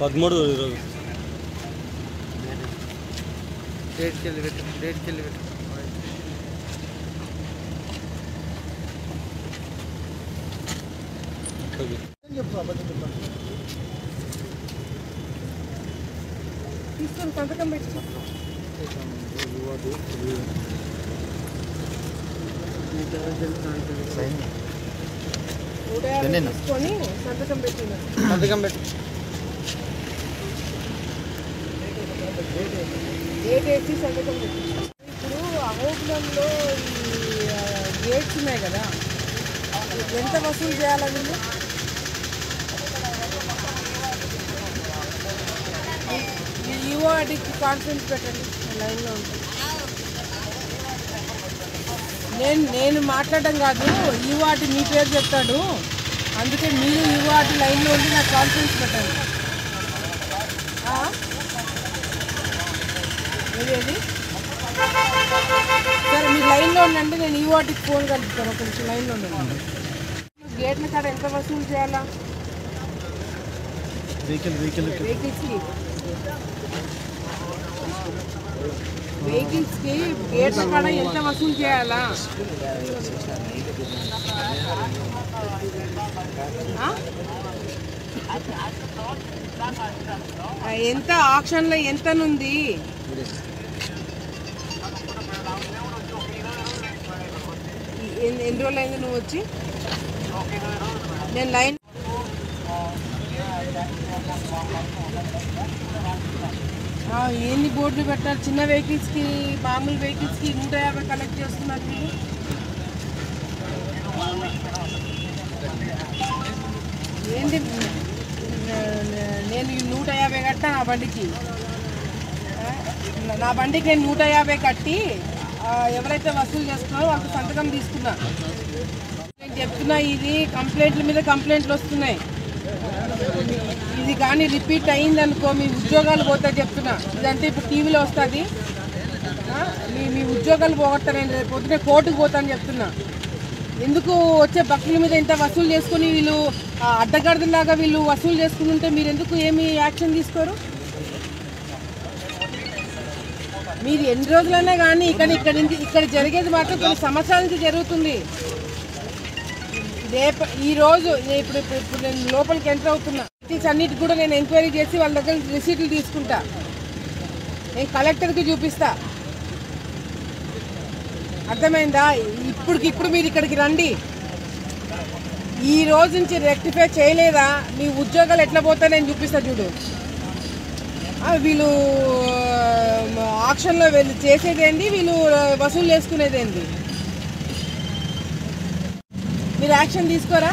పదమూడు ఈరోజు డేట్కి వెళ్ళి పెట్టు డేట్కి వెళ్ళి పెట్టు ఓకే తీసుకొని సంతకం పెట్టి నూట యాభై తీసుకొని సంతకం పెట్టిన. సంతకం పెట్టు. డేట్ వేసి సంతకం పెట్టి ఇప్పుడు అహోబిలంలో ఈ గేట్స్ ఉన్నాయి కదా ఎంత వసూలు చేయాలి వీళ్ళు ఈవో అడిగి కాన్ఫరెన్స్ పెట్టండి. లైన్లో ఉంటుంది నేను నేను మాట్లాడడం కాదు ఈవో అటు మీ పేరు చెప్తాడు. అందుకే మీరు ఈవో అటు లైన్లో ఉండి నాకు కాన్ఫరెన్స్ పెట్టండి. ఆ? ఏది సరే మీరు లైన్లో ఉండండి నేను ఈ వాటికి ఫోన్ కలుపుతాను. ఒక నిమిషం లైన్లో ఉండండి. గేట్ల కాడ ఎంత వసూలు చేయాలా? వెహికల్ వెహికల్ వెహికల్స్కి వెహికల్స్కి గేట్ల కాడ ఎంత వసూలు చేయాలా? ఎంత ఆక్షన్లో ఎంతనుంది? ఎన్ని ఎన్ని రోజులు అయింది నువ్వు వచ్చి? నేను లైన్ ఎన్ని బోర్డులు పెట్టారు చిన్న వెహికల్స్కి మామూలు వెహికల్స్కి నూట యాభై కలెక్ట్ చేస్తున్నారు మీరు. ఏంటి నేను నూట యాభై కట్టా నా బండికి. నా బండికి నేను నూట యాభై కట్టి ఎవరైతే వసూలు చేస్తున్నారో వాళ్ళకి సంతకం తీసుకున్నా. నేను చెప్తున్నా ఇది కంప్లైంట్ల మీద కంప్లైంట్లు వస్తున్నాయి. ఇది కానీ రిపీట్ అయిందనుకో మీ ఉద్యోగాలు పోతాయి చెప్తున్నా. ఇదంతా ఇప్పుడు టీవీలో వస్తుంది. మీ మీ ఉద్యోగాలు పోగొట్టా నేను రేపు పొద్దునే కోర్టుకు పోతాను చెప్తున్నా. ఎందుకు వచ్చే భక్తుల మీద ఇంత వసూలు చేసుకుని వీళ్ళు ఆ, వీళ్ళు వసూలు చేసుకుని ఉంటే మీరు ఎందుకు ఏమి యాక్షన్ తీసుకోరు? మీరు ఎన్ని రోజులైనా కానీ ఇక్కడ ఇక్కడ నుంచి ఇక్కడ జరిగేది మాత్రం కొన్ని సంవత్సరాల నుంచి జరుగుతుంది. రేపు ఈ రోజు నేను ఇప్పుడు ఇప్పుడు నేను లోపలికి ఎంటర్ అవుతున్నా. రిసీట్స్ అన్నిటి కూడా నేను ఎంక్వైరీ చేసి వాళ్ళ దగ్గర రిసీట్లు తీసుకుంటా. నేను కలెక్టర్కి చూపిస్తా. అర్థమైందా? ఇప్పటికి ఇప్పుడు మీరు ఇక్కడికి రండి. ఈ రోజు నుంచి రెక్టిఫై చేయలేదా? మీ ఉద్యోగాలు ఎట్లా పోతా నేను చూపిస్తా చూడు. వీళ్ళు ఆక్షన్లో వెళ్ళి చేసేదేంది? వీళ్ళు వసూలు చేసుకునేదేంది? మీరు యాక్షన్ తీసుకోరా?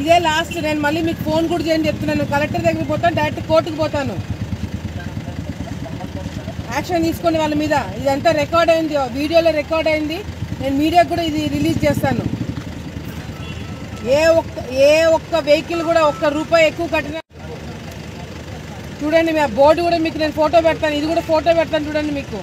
ఇదే లాస్ట్ నేను మళ్ళీ మీకు ఫోన్ కూడా చేయని చెప్తున్నాను. కలెక్టర్ దగ్గరికి పోతాను డైరెక్ట్ కోర్టుకు పోతాను. యాక్షన్ తీసుకోండి వాళ్ళ మీద. ఇదంతా రికార్డ్ అయింది వీడియోలో రికార్డ్ అయింది. నేను మీడియాకు కూడా ఇది రిలీజ్ చేస్తాను. ఏ ఒక్క ఏ ఒక్క వెహికల్ కూడా ఒక్క రూపాయి ఎక్కువ కట్టిన చూడండి మీ బోర్డు కూడా మీకు నేను ఫోటో పెడతాను. ఇది కూడా ఫోటో పెడతాను చూడండి మీకు.